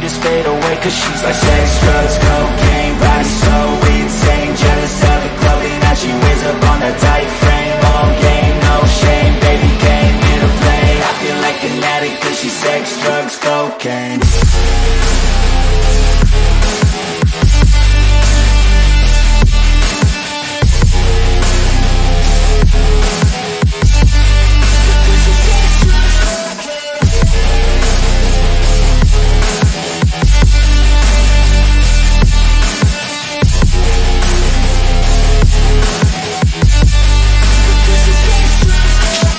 just fade away Cause she's like sex, drugs, cocaine Body so insane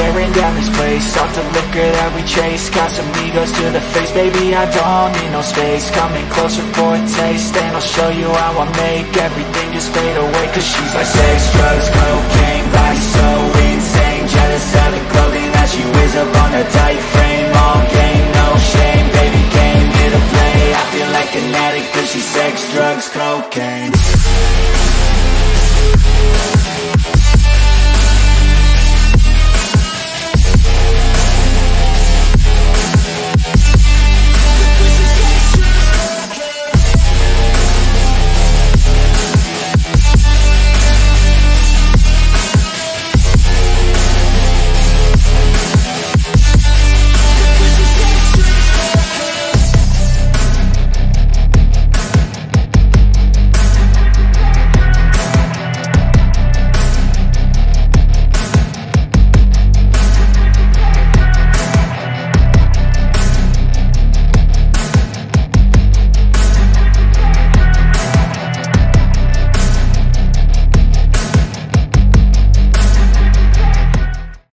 Staring down this place. Off the liquor that we chase. Got some egos to the face. Baby, I don't need no space. Coming closer for a taste And I'll show you how I make Everything just fade away. Cause she's like sex, drugs, cocaine Life's so insane. Jealous of the clothing that she wears Up on a tight frame. All game, no shame. Baby, came here to play. I feel like an addict Cause she's sex, drugs, cocaine.